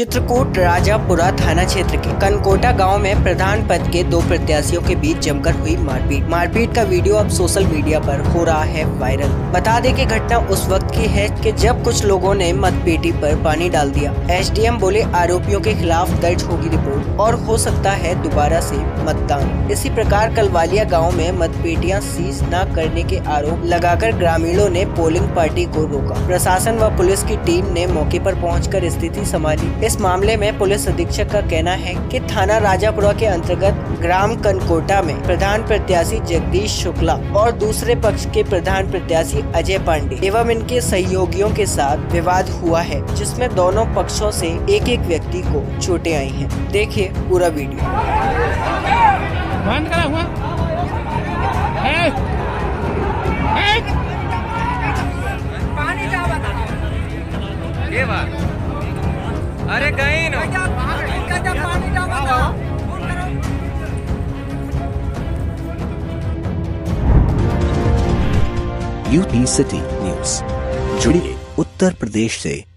चित्रकूट राजापुरा थाना क्षेत्र के कनकोटा गाँव में प्रधान पद के दो प्रत्याशियों के बीच जमकर हुई मारपीट। मारपीट का वीडियो अब सोशल मीडिया पर हो रहा है वायरल। बता दें कि घटना उस वक्त की है कि जब कुछ लोगों ने मतपेटी पर पानी डाल दिया, एसडीएम बोले आरोपियों के खिलाफ दर्ज होगी रिपोर्ट और हो सकता है दोबारा से मतदान। इसी प्रकार कलवालिया गाँव में मतपेटियाँ सीज न करने के आरोप लगाकर ग्रामीणों ने पोलिंग पार्टी को रोका। प्रशासन व पुलिस की टीम ने मौके पर पहुंचकर स्थिति संभाली। इस मामले में पुलिस अधीक्षक का कहना है कि थाना राजापुरा के अंतर्गत ग्राम कनकोटा में प्रधान प्रत्याशी जगदीश शुक्ला और दूसरे पक्ष के प्रधान प्रत्याशी अजय पांडे एवं इनके सहयोगियों के साथ विवाद हुआ है जिसमें दोनों पक्षों से एक एक व्यक्ति को चोटें आई है। देखिए पूरा वीडियो। बंद करा हुआ। है? ये बात। अरे गई ना। UP city news. जुड़िए उत्तर प्रदेश से।